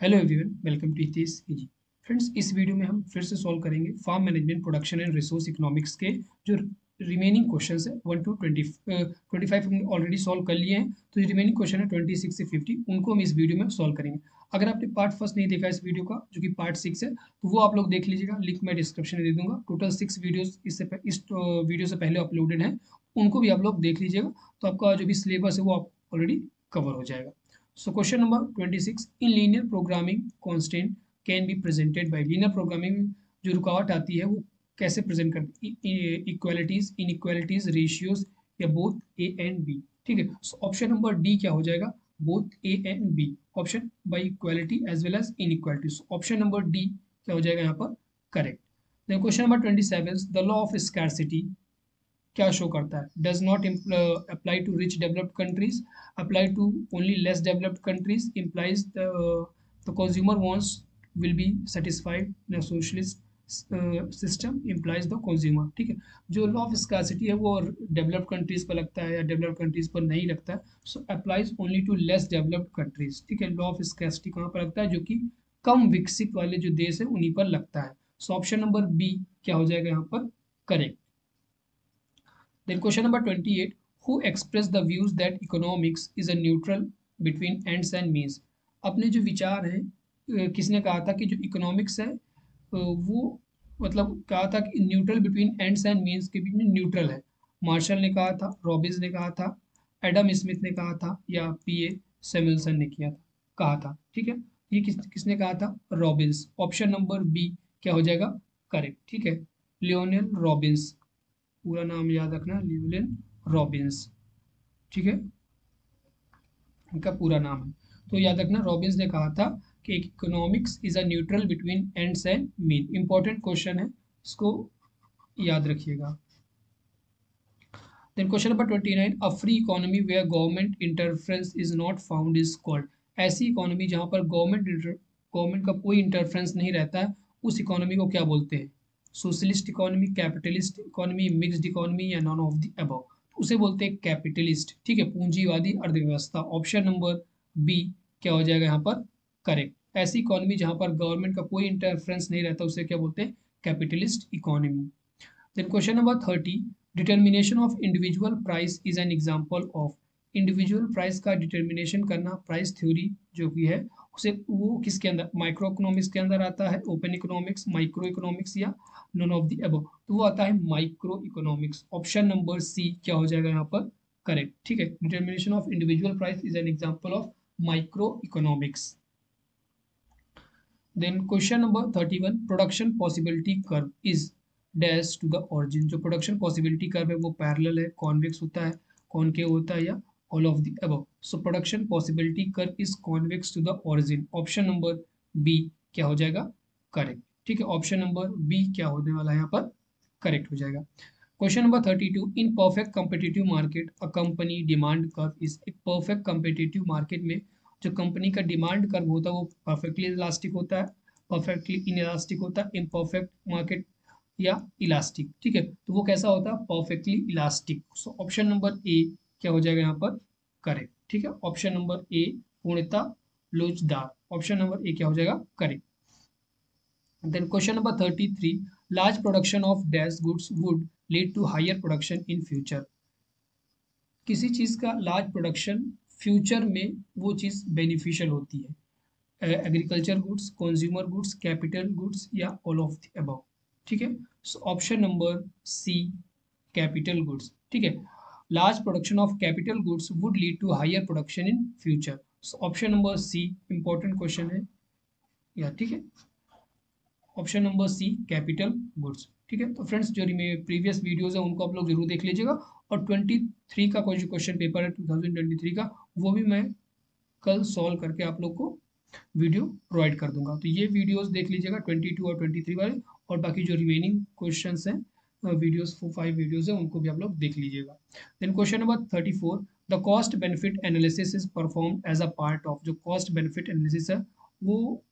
Hello everyone welcome to Hitesh ji friends इस video में हम फिर से सॉल्व करेंगे farm management production and resource economics के जो रिमेनिंग क्वेश्चन है one to twenty twenty five हमने ऑलरेडी सॉल्व कर लिए हैं। तो जो रिमेनिंग क्वेश्चन है ट्वेंटी सिक्स से फिफ्टी उनको हम इस वीडियो में सॉल्व करेंगे। अगर आपने पार्ट फ़र्स्ट नहीं देखा इस वीडियो का, जो कि पार्ट सिक्स है तो वो आप लोग देख लीजिएगा लिंक मैं डिस्क्रिप्शन में दे दूँगा। टोटल सिक्स वीडियोज़ इससे इस वीडियो से पहले अपलोडेड है, उनको भी आप लोग देख लीजिएगा तो आपका जो भी सिलेबस है वो आप ऑलरेडी कवर हो जाएगा। So question number 26 in linear programming constant can be presented by linear programming जो रुकावट आती है, वो कैसे प्रेजेंट करती इक्वालिटीज इनइक्वालिटीज रेशियोज या बोथ ए एंड बी ठीक है? सो ऑप्शन नंबर डी क्या हो जाएगा? Both A and B option by equality as well as inequality so option number D क्या हो जाएगा यहाँ पर? Correct question number 27 the law of scarcity क्या शो करता है? Does not apply to rich developed countries apply to only less developed countries implies the consumer wants will be satisfied in socialist system implies the consumer ठीक है? जो law of scarcity है, वो developed countries पर लगता है या developed countries पर नहीं लगता है so applies only to less developed countries ठीक है? लॉ ऑफ़ स्कासिटी कहाँ पर लगता है? जो कि कम विकसित वाले जो देश है, उन्हीं पर लगता है। सो ऑप्शन नंबर बी क्या हो जाएगा यहाँ पर? Correct Then question number 28, who expressed the views that economics is a neutral between ends and means? अपने जो विचार हैं किसने कहा था कि जो इकोनॉमिक्स है वो मतलब कहा था कि neutral between ends and means के बीच में न्यूट्रल है। मार्शल ने कहा था रॉबिन्स ने कहा था एडम स्मिथ ने कहा था या पी ए सेमिल्सन ने किया था कहा था ठीक है? ये किस किसने कहा था? रॉबिन्स ऑप्शन नंबर बी क्या हो जाएगा? करेक्ट ठीक है? लियोनल रॉबिन्स पूरा नाम याद रखना, लिवलिन रॉबिन्स। ठीक है? इनका पूरा नाम है। तो याद रखना, रॉबिन्स ने कहा था कि economics is a neutral between ends and mean important question है, इसको याद रखिएगा। Then question number twenty nine a free economy where government interference is not found is called ऐसी इकोनॉमी जहाँ पर गवर्नमेंट गवर्नमेंट का कोई इंटरफ्रेंस नहीं रहता है उस इकोनॉमी को क्या बोलते हैं? Socialist economy capitalist economy mixed economy या नॉन ऑफ़ द अबव उसे बोलते हैं कैपिटलिस्ट ठीक है, पूंजीवादी अर्थव्यवस्था. ऑप्शन नंबर बी क्या हो जाएगा यहाँ पर? करेक्ट ऐसी इकोनॉमी जहाँ पर गवर्नमेंट का कोई इंटरफ्रेंस नहीं रहता, उसे क्या बोलते हैं? Capitalist economy then question number thirty determination of individual price is an example of individual price का डिटर्मिनेशन करना प्राइस थ्योरी जो भी है उसे वो किसके अंदर माइक्रो इकोनॉमिक्स के अंदर आता है ओपन इकोनॉमिक्स माइक्रो इकोनॉमिक्स या नॉन ऑफ़ दी अबव तो वो आता है micro economics option number C क्या हो जाएगा यहाँ पर? करेक्ट ठीक है? Determination of individual price is an example of micro economics then question number thirty one production possibility curve is dash to the origin जो प्रोडक्शन पॉसिबिलिटी कर्व है वो पैरेलल है कॉन्वेक्स होता है कॉनकेव होता है या all of the above. So, production possibility curve is convex to the origin. Option number b क्या हो जाएगा? करेक्ट ठीक है? ऑप्शन नंबर बी क्या होने वाला है यहाँ पर? करेक्ट हो जाएगा. Question number thirty two in perfect competitive market a company demand curve is एक परफेक्ट कम्पिटेटिव मार्केट में जो कंपनी का डिमांड कर्व होता है, वो परफेक्टली इलास्टिक होता है परफेक्टली इन इलास्टिक होता है इम्परफेक्ट मार्केट या इलास्टिक ठीक है? तो वो कैसा होता है? Perfectly elastic so option number A क्या हो जाएगा यहाँ पर? करेक्ट। ठीक है? ऑप्शन नंबर ए, पूर्णता लोचदार। ऑप्शन नंबर ए क्या हो जाएगा? Correct. Then question number thirty three large production of dash goods would lead to higher production in future किसी चीज़ का लार्ज प्रोडक्शन फ्यूचर में वो चीज़ बेनिफिशियल होती है। Agriculture goods consumer goods capital goods या ऑल ऑफ़ द अबव ठीक है? Option number C capital goods ठीक है? Large production of capital goods would lead to higher production in future. So, option number c, important question है। या ठीक है। Option number C capital goods ठीक है? तो फ्रेंड्स जो मेरे प्रीवियस वीडियोस है, उनको आप लोग ज़रूर देख लीजिएगा। और 23 का कोई क्वेश्चन पेपर है 2023 का, वो भी मैं कल सॉल्व करके आप लोग को वीडियो प्रोवाइड कर दूँगा। तो ये वीडियोस देख लीजिएगा 22 और 23 वाले। और बाकी जो रिमेनिंग क्वेश्चंस हैं वीडियोस फोर फाइव वीडियोस है, उनको भी आप लोग देख लीजिएगा। Then question number thirty four the cost benefit analysis is perform as a part of जो कॉस्ट बेनिफिट एनालिसिस है, वो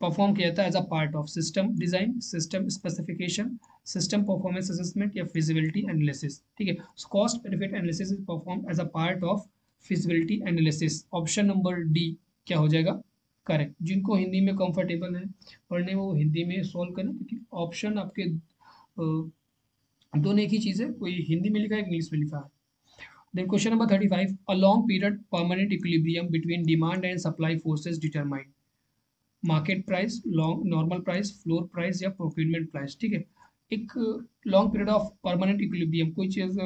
परफॉर्म किया जाता है as a part of system design system specification system performance assessment या फिजिबिलिटी एनालिसिस ठीक है? Cost benefit analysis is perform as a part of feasibility analysis option number D क्या हो जाएगा? करेक्ट जिनको हिंदी में कंफर्टेबल है, पढ़ने वो हिंदी में सॉल्व करें, क्योंकि ऑप्शन आपके दोनों एक ही चीज़ है, कोई हिंदी में लिखा है, इंग्लिश में लिखा है। Then question number 35. A long period, permanent equilibrium between demand and supply forces determine market price long normal price floor price या प्रोक्यूरमेंट प्राइस ठीक है? एक long period of permanent equilibrium कोई चीज़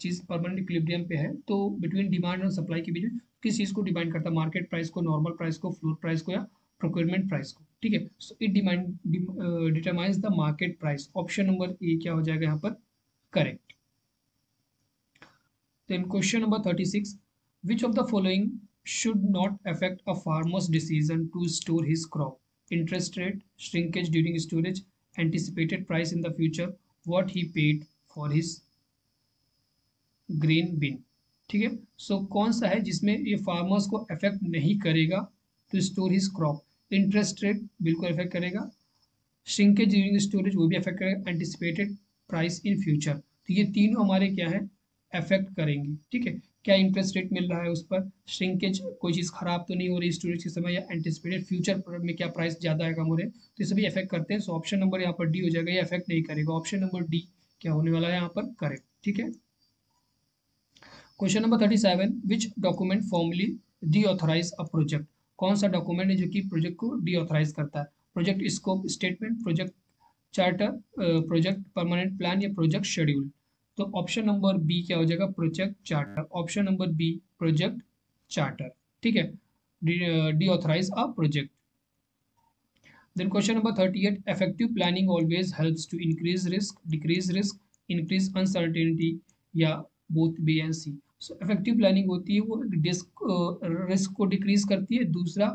चीज़ परमानेंट इक्विलिब्रियम पे है तो बिटवीन डिमांड और सप्लाई के बीच किस चीज़ को डिमांड करता है? मार्केट प्राइस को नॉर्मल प्राइस को फ्लोर प्राइस को या प्रोक्योरमेंट प्राइस को? ठीक है so it demand determines the market price option number A क्या हो जाएगा यहाँ पर correct then question number thirty six which of the following should not affect a farmer's decision to store his crop. Interest rate, shrinkage during storage, anticipated price in the future, what he paid for his grain bin ठीक है सो कौन सा है जिसमें ये farmers को affect नहीं करेगा to store his crop interest rate बिल्कुल अफेक्ट करेगा। श्रिंकेज ड्यूरिंग स्टोरेज वो भी अफेक्ट करेगा। एंटिसिपेटेड प्राइस इन फ्यूचर तो ये तीनों हमारे क्या है? अफेक्ट करेंगे। ठीक है? क्या इंटरेस्ट रेट मिल रहा है उस पर? श्रिंकेज कोई चीज़ खराब तो नहीं हो रही स्टोरेज के समय या एंटिसिपेटेड फ्यूचर में क्या प्राइस ज़्यादा है कम हो रहे हैं? तो ये सभी अफेक्ट करते हैं। सो ऑप्शन नंबर यहाँ पर डी हो जाएगा। ये अफेक्ट नहीं करेगा। ऑप्शन नंबर डी क्या होने वाला है यहाँ पर? करेक्ट ठीक है? Question number thirty seven which document formally deauthorise a project कौन सा डॉक्यूमेंट है जो कि प्रोजेक्ट को डी ऑथोराइज करता है? Project scope statement project charter project permanent plan या प्रोजेक्ट शेड्यूल तो ऑप्शन नंबर बी क्या हो जाएगा? Project charter option number B project charter ठीक है? Deauthorise a project then question number thirty eight effective planning always helps to increase risk decrease risk increase uncertainty या both B and so effective planning होती है, वो डिस्क risk को decrease करती है, दूसरा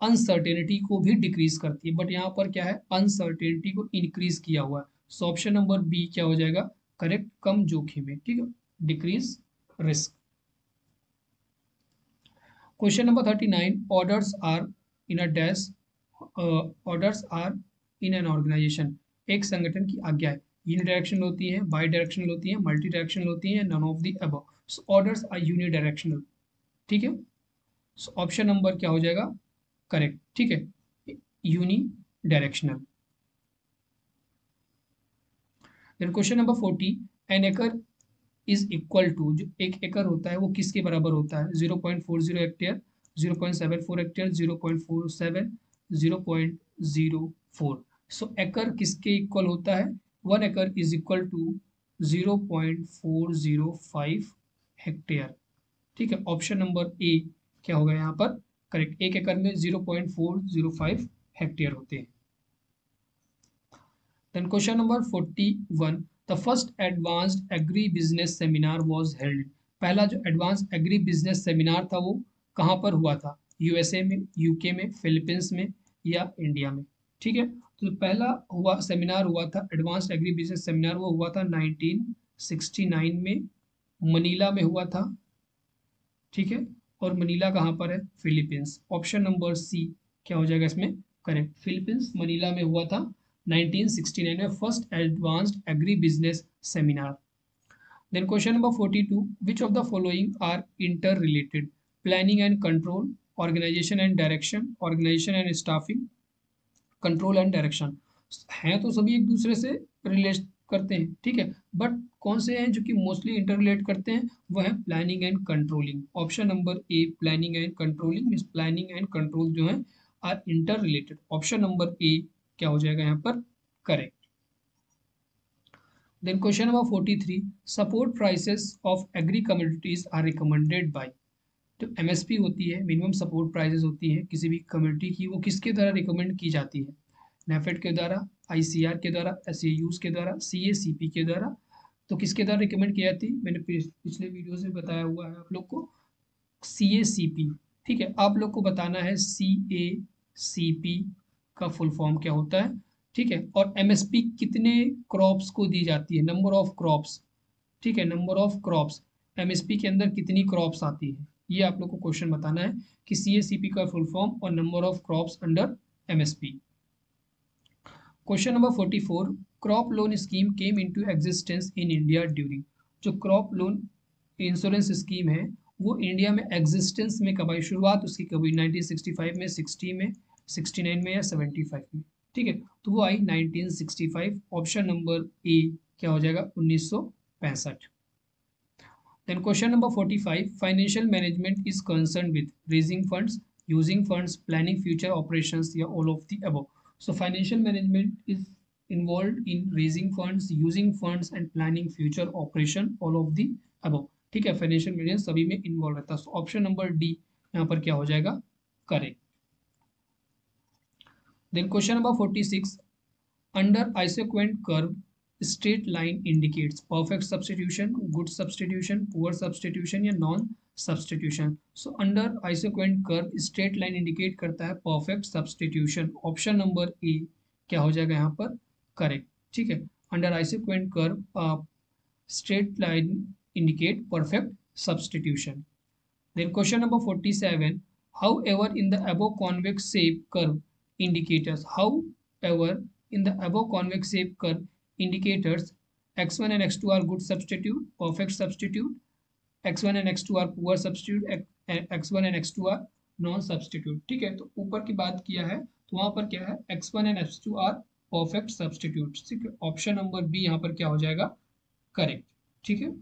अनसर्टेनिटी को भी डिक्रीज करती है। बट यहाँ पर क्या है? अनसर्टेनिटी को इंक्रीज किया हुआ है। सो ऑप्शन नंबर बी क्या हो जाएगा? करेक्ट कम जोखिम है ठीक है? Decrease risk question number thirty nine orders are in a dash orders are in an organisation एक संगठन की आज्ञा है। यूनिडायरेक्शनल होती है बाई डायरेक्शनल होती है मल्टी डायरेक्शनल होती है नन ऑफ़ दी अब ऑर्डर्स आर यूनिडायरेक्शनल ठीक है? सो ऑप्शन नंबर क्या हो जाएगा? करेक्ट ठीक है? Unidirectional question number forty an acre is equal to जो एक एकड़ होता है, वो किसके बराबर होता है? Zero point four zero hectare zero point seven four hectare zero point four seven zero point zero four so acre किसके इक्वल होता है? One acre is equal to zero point four zero five hectare ठीक है? Option number A क्या होगा यहाँ पर? Correct एक एकड़ में zero point four zero five hectare होते हैं। Then question number 41. The first advanced agri business seminar was held. पहला जो एडवांस एग्री बिज़नेस सेमिनार था वो कहाँ पर हुआ था? यूएसए में यूके में फिलीपींस में या इंडिया में? ठीक है? तो पहला हुआ सेमिनार हुआ था एडवांस एग्री बिज़नेस सेमिनार वो हुआ था 1969 में मनीला में हुआ था, ठीक है? और मनीला कहाँ पर है? फिलीपींस ऑप्शन नंबर सी क्या हो जाएगा इसमें? करेक्ट फिलीपींस मनीला में हुआ था 1969 में first advanced agribusiness seminar then question number 42 which of the following are interrelated planning and control organisation and direction organisation and staffing control and direction हैं तो सभी एक दूसरे से रिलेट करते हैं, ठीक है? बट कौन से हैं जो कि मोस्टली इंटर रिलेट करते हैं? वह है planning and controlling option number A planning and controlling mean planning and control जो है are interrelated option number A क्या हो जाएगा यहाँ पर? Correct then question number forty three support prices of agri communities are recommended by जो MSP होती है मिनिमम सपोर्ट प्राइजेस होती है किसी भी कम्युनिटी की, वो किसके द्वारा रिकमेंड की जाती है? नेफेड के द्वारा आईसीआर के द्वारा एस के द्वारा सी के द्वारा तो किसके द्वारा रिकमेंड की जाती? है मैंने पिछले वीडियो से बताया हुआ है आप लोग को सी ठीक है, आप लोग को बताना है सी ए सी पी का फुल फॉर्म क्या होता है। ठीक है, और एमएसपी कितने क्रॉप्स को दी जाती है? नंबर ऑफ़ क्रॉप्स ठीक है नंबर ऑफ़ क्रॉप्स एमएसपी के अंदर कितनी क्रॉप्स आती है? ये आप लोग को क्वेश्चन बताना है कि सीएसीपी का फुल फॉर्म और number of crops under MSP question number forty four crop loan scheme came into existence in India during जो क्रॉप लोन इंश्योरेंस स्कीम है, वो इंडिया में एग्जिस्टेंस में कब आई? शुरुआत उसकी कब हुई? 1965 में 60 में 69 में या 75 में? ठीक है तो वो आई 1965 ऑप्शन नंबर ए क्या हो जाएगा? उन्नीस सौ पैंसठ। Then question number 45 financial management is concern with raising funds using funds planning future operations या all of the above so financial management is involved in raising funds, using funds, and planning future operation, all of the above. ठीक है financial medium सभी में involve रहता है। Option number D यहाँ पर क्या हो जाएगा? Correct then question number forty six under isoquant curve straight line indicates perfect substitution good substitution poor substitution या non substitution so under isoquant curve straight line indicate करता है perfect substitution option number A क्या हो जाएगा यहाँ पर correct ठीक है under isoquant curve straight line indicate perfect substitution. Then question number 47. However, in the above convex shape curve indicators, however, in the above convex shape curve indicators, x1 and x2 are good substitute, perfect substitute, x1 and x2 are poor substitute, x1 and x2 are non substitute ठीक है तो ऊपर की बात किया है तो वहाँ पर क्या है x1 and x2 are perfect substitute ठीक है ऑप्शन नंबर बी यहाँ पर क्या हो जाएगा करेक्ट ठीक है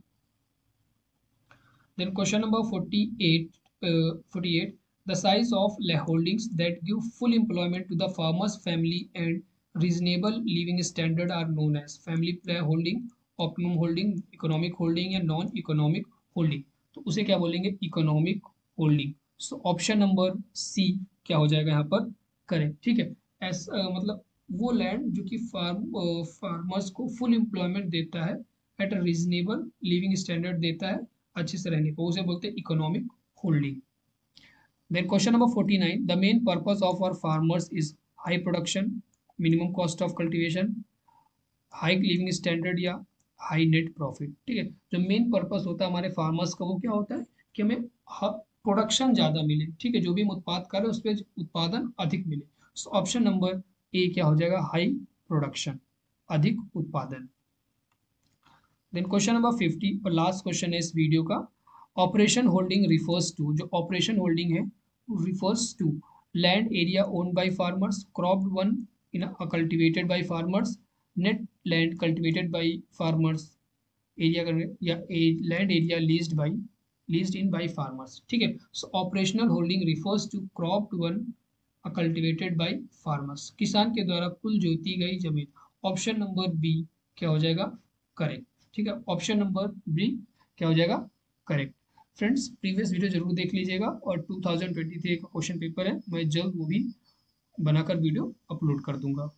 Then question number 48, uh, 48 the size of holdings that give full employment to the farmer's family and reasonable living standard are known as family holding optimum holding economic holding या non economic holding तो उसे क्या बोलेंगे? Economic holding so option number C क्या हो जाएगा यहाँ पर? करेक्ट ठीक है? एस मतलब वो लैंड जो कि फार्म फार्मर्स को फुल एम्प्लॉयमेंट देता है at a reasonable living standard देता है, अच्छे से रहने को, उसे बोलते हैं economic holding then question number forty nine the main purpose of our farmers is high production minimum cost of cultivation high living standard या हाई नेट प्रॉफिट ठीक है? जो मेन पर्पज होता है हमारे फार्मर्स का, वो क्या होता है? कि हमें प्रोडक्शन ज़्यादा मिले, ठीक है? जो भी हम उत्पाद कर रहे हैं, उस पर उत्पादन अधिक मिले। सो ऑप्शन नंबर ए क्या हो जाएगा? हाई प्रोडक्शन अधिक उत्पादन। देन क्वेश्चन नंबर फिफ्टी और लास्ट क्वेश्चन है इस वीडियो का। ऑपरेशन होल्डिंग रिफर्स टू जो ऑपरेशन होल्डिंग है refers to land area owned by farmers crop one in cultivated by farmers net land cultivated by farmers area या land area leased by leased in by farmers ठीक है? So operational holding refers to crop one cultivated by farmers किसान के द्वारा कुल जोती गई ज़मीन। ऑप्शन नंबर बी क्या हो जाएगा? करेक्ट ठीक है? ऑप्शन नंबर बी क्या हो जाएगा? करेक्ट फ्रेंड्स प्रीवियस वीडियो ज़रूर देख लीजिएगा और 2023 का क्वेश्चन पेपर है, मैं जल्द वो भी बनाकर वीडियो अपलोड कर दूँगा।